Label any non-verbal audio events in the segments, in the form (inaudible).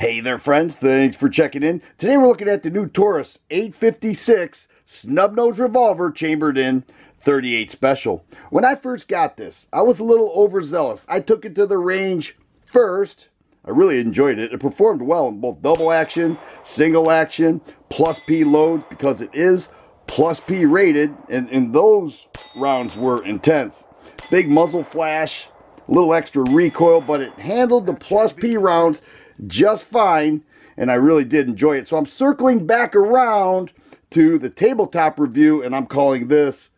Hey there, friends. Thanks for checking in. Today we're looking at the new Taurus 856 snub nose revolver chambered in 38 special. When I first got this, I was a little overzealous. I took it to the range first. I really enjoyed it. It performed well in both double action, single action, plus P loads because it is plus P rated, and, and those rounds were intense. Big muzzle flash, a little extra recoil, but it handled the plus P rounds just fine, and I really did enjoy it. So I'm circling back around to the tabletop review, and I'm calling this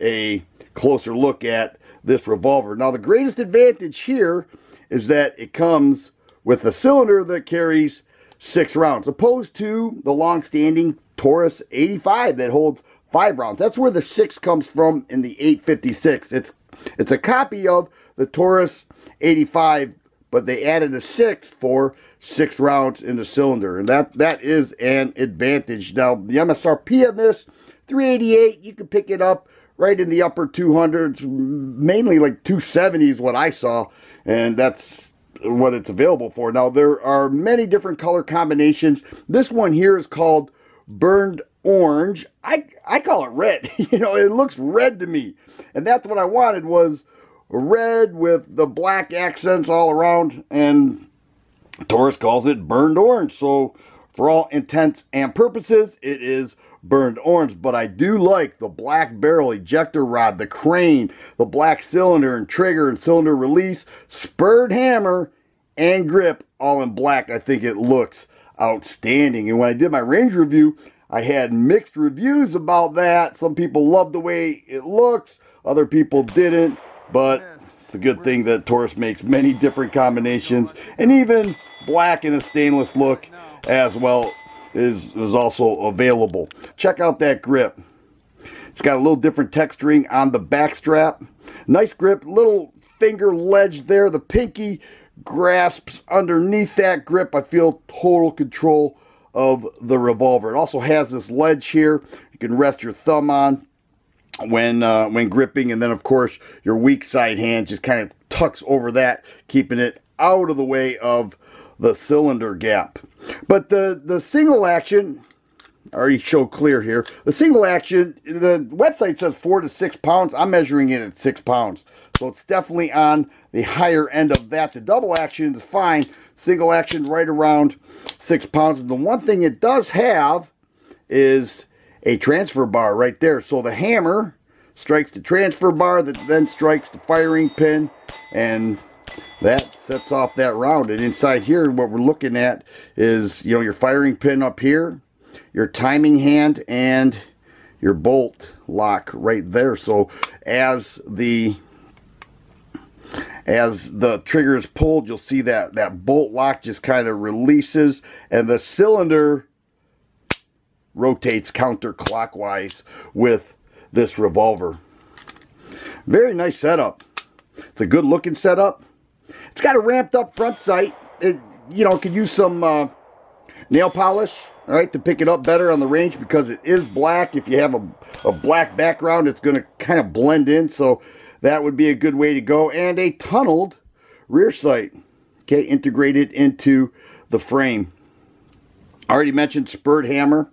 a closer look at this revolver. Now, the greatest advantage here is that it comes with a cylinder that carries six rounds, opposed to the long-standing Taurus 85 that holds five rounds. That's where the six comes from in the 856. It's it's a copy of the Taurus 85 but they added a six for six rounds in the cylinder, and that that is an advantage. Now the MSRP on this 388, you can pick it up right in the upper 200s, mainly like 270 is what I saw, and that's what it's available for. Now there are many different color combinations. This one here is called burned orange. I I call it red. (laughs) you know, it looks red to me, and that's what I wanted was red with the black accents all around, and Taurus calls it burned orange. So, for all intents and purposes, it is burned orange. But I do like the black barrel ejector rod, the crane, the black cylinder and trigger and cylinder release, spurred hammer, and grip all in black. I think it looks outstanding. And when I did my range review, I had mixed reviews about that. Some people loved the way it looks, other people didn't. But it's a good thing that Taurus makes many different (laughs) combinations. And even black in a stainless look as well is, is also available. Check out that grip. It's got a little different texturing on the back strap. Nice grip, little finger ledge there. The pinky grasps underneath that grip. I feel total control of the revolver. It also has this ledge here you can rest your thumb on when uh, when gripping and then of course your weak side hand just kind of tucks over that keeping it out of the way of the cylinder gap. But the the single action I already show clear here the single action the website says four to six pounds. I'm measuring it at six pounds. So it's definitely on the higher end of that. The double action is fine. Single action right around six pounds. And the one thing it does have is a transfer bar right there. So the hammer strikes the transfer bar that then strikes the firing pin and that sets off that round. And inside here, what we're looking at is, you know, your firing pin up here, your timing hand, and your bolt lock right there. So as the as the trigger is pulled, you'll see that that bolt lock just kind of releases and the cylinder rotates counterclockwise with this revolver. Very nice setup. It's a good looking setup. It's got a ramped up front sight. It, you know, could use some uh, nail polish, all right, to pick it up better on the range because it is black. If you have a, a black background, it's going to kind of blend in. So that would be a good way to go. And a tunneled rear sight, okay, integrated into the frame. I already mentioned spurred hammer.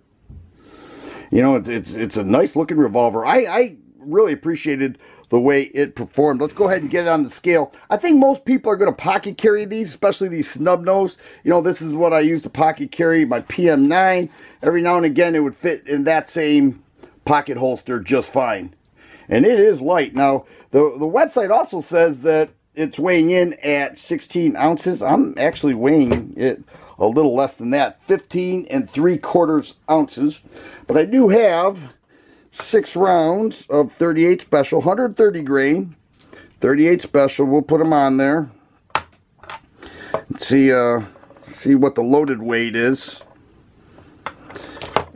You know, it's it's, it's a nice looking revolver. I, I really appreciated the way it performed. Let's go ahead and get it on the scale. I think most people are going to pocket carry these, especially these snub nose. You know, this is what I use to pocket carry my PM9. Every now and again, it would fit in that same pocket holster just fine. And it is light. Now, the, the website also says that it's weighing in at 16 ounces. I'm actually weighing it a little less than that, 15 and 3 quarters ounces. But I do have six rounds of 38 special, 130 grain, 38 special. We'll put them on there. Let's see, uh, see what the loaded weight is.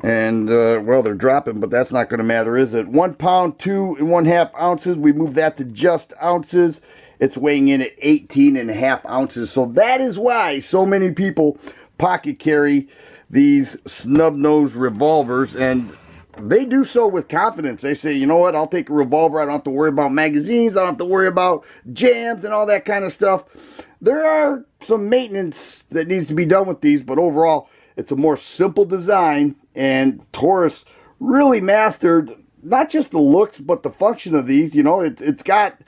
And, uh, well, they're dropping, but that's not going to matter, is it? One pound, two and one half ounces. We move that to just ounces it's weighing in at 18 and a half ounces. So that is why so many people pocket carry these snub nose revolvers and they do so with confidence. They say, you know what, I'll take a revolver. I don't have to worry about magazines. I don't have to worry about jams and all that kind of stuff. there are some maintenance that needs to be done with these, but overall, it's a more simple design, and Taurus really mastered not just the looks, but the function of these. You know, it, it's got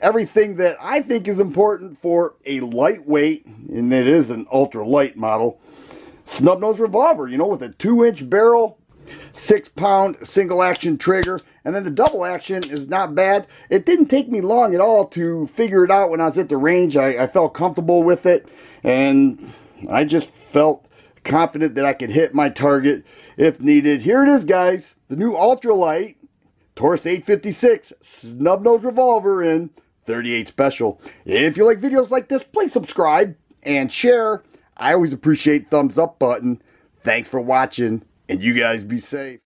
everything that I think is important for a lightweight, and it is an ultra light model, snub nose revolver, you know, with a two inch barrel, six pound single action trigger, and then the double action is not bad. It didn't take me long at all to figure it out when I was at the range. I, I felt comfortable with it, and I just felt confident that I could hit my target if needed. Here it is, guys. The new ultralight Taurus 856 snub nose revolver in 38 special. If you like videos like this, please subscribe and share. I always appreciate thumbs up button. Thanks for watching, and you guys be safe.